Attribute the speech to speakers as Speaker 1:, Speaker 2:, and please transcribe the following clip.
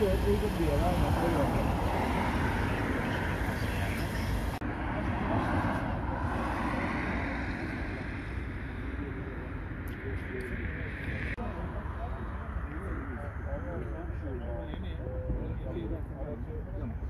Speaker 1: 个这个别的也都有。
Speaker 2: Thank you.